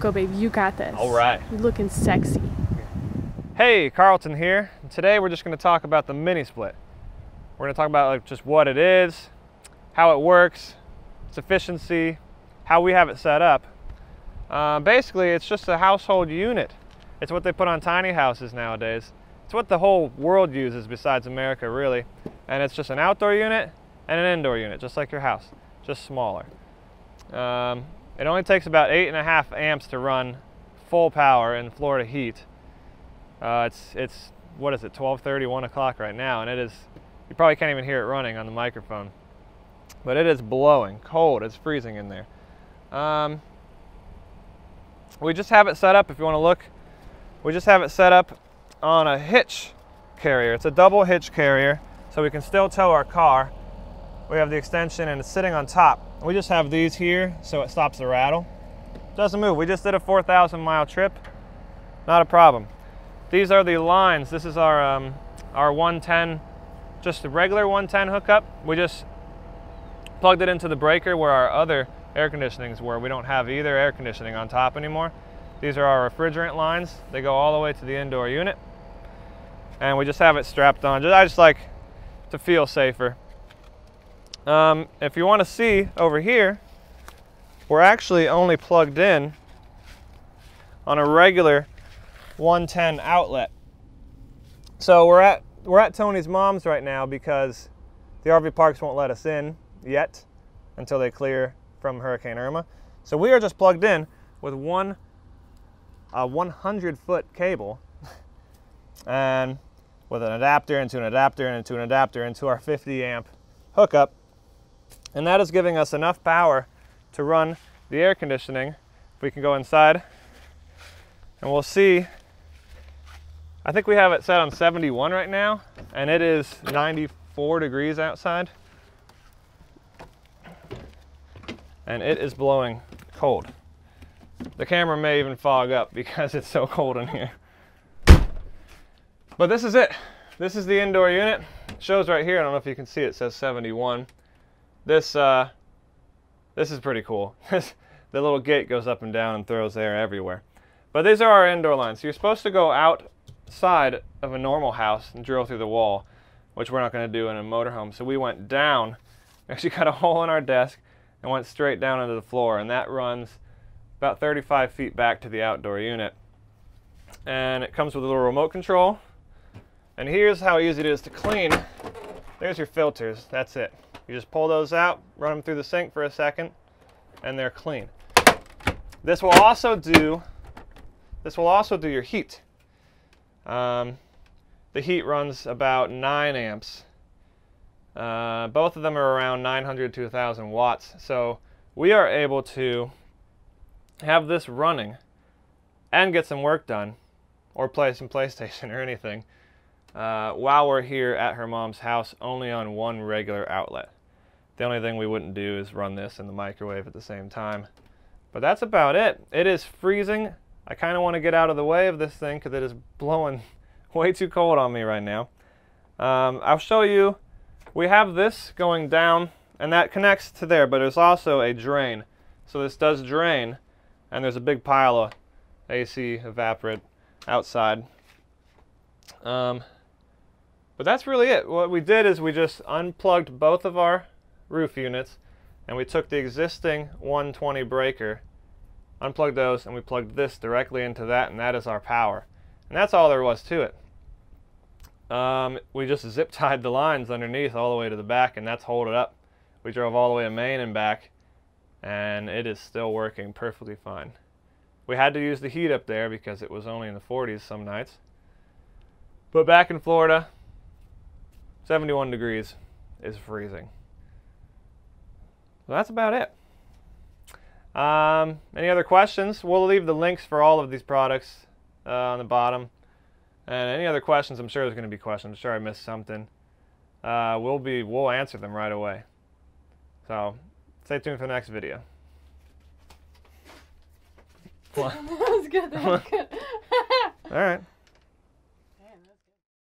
Go, babe. You got this. All right. You're looking sexy. Hey, Carlton here. Today we're just going to talk about the mini split. We're going to talk about like just what it is, how it works, its efficiency, how we have it set up. Uh, basically, it's just a household unit. It's what they put on tiny houses nowadays. It's what the whole world uses besides America, really. And it's just an outdoor unit and an indoor unit, just like your house, just smaller. Um, it only takes about eight and a half amps to run full power in Florida heat. Uh, it's it's what is it 12:30, 1 o'clock right now, and it is. You probably can't even hear it running on the microphone, but it is blowing cold. It's freezing in there. Um, we just have it set up. If you want to look, we just have it set up on a hitch carrier. It's a double hitch carrier, so we can still tow our car. We have the extension and it's sitting on top. We just have these here so it stops the rattle. Doesn't move. We just did a 4,000 mile trip. Not a problem. These are the lines. This is our um, our 110, just a regular 110 hookup. We just plugged it into the breaker where our other air conditionings were. We don't have either air conditioning on top anymore. These are our refrigerant lines. They go all the way to the indoor unit. And we just have it strapped on. I just like to feel safer. Um, if you want to see over here, we're actually only plugged in on a regular 110 outlet. So we're at we're at Tony's mom's right now because the RV parks won't let us in yet until they clear from Hurricane Irma. So we are just plugged in with one a 100 foot cable and with an adapter into an adapter into an adapter into our 50 amp hookup. And that is giving us enough power to run the air conditioning. We can go inside and we'll see. I think we have it set on 71 right now and it is 94 degrees outside. And it is blowing cold. The camera may even fog up because it's so cold in here. But this is it. This is the indoor unit. It shows right here, I don't know if you can see it, it says 71. This, uh, this is pretty cool. the little gate goes up and down and throws air everywhere. But these are our indoor lines. So you're supposed to go outside of a normal house and drill through the wall, which we're not going to do in a motorhome. So we went down, actually cut a hole in our desk and went straight down into the floor. And that runs about 35 feet back to the outdoor unit. And it comes with a little remote control. And here's how easy it is to clean. There's your filters, that's it. You just pull those out, run them through the sink for a second, and they're clean. This will also do, this will also do your heat. Um, the heat runs about 9 amps. Uh, both of them are around 900 to 1000 watts. So we are able to have this running and get some work done or play some PlayStation or anything uh, while we're here at her mom's house only on one regular outlet. The only thing we wouldn't do is run this in the microwave at the same time. But that's about it. It is freezing. I kind of want to get out of the way of this thing because it is blowing way too cold on me right now. Um, I'll show you. We have this going down and that connects to there, but there's also a drain. So this does drain and there's a big pile of AC evaporate outside. Um, but that's really it. What we did is we just unplugged both of our roof units and we took the existing 120 breaker, unplugged those, and we plugged this directly into that, and that is our power. And that's all there was to it. Um, we just zip tied the lines underneath all the way to the back, and that's hold it up. We drove all the way to Maine and back, and it is still working perfectly fine. We had to use the heat up there because it was only in the 40s some nights. But back in Florida, 71 degrees is freezing. So that's about it. Um, any other questions? We'll leave the links for all of these products uh, on the bottom. And any other questions, I'm sure there's going to be questions. I'm sure I missed something. Uh, we'll be we'll answer them right away. So stay tuned for the next video. that was good. That was good. All right.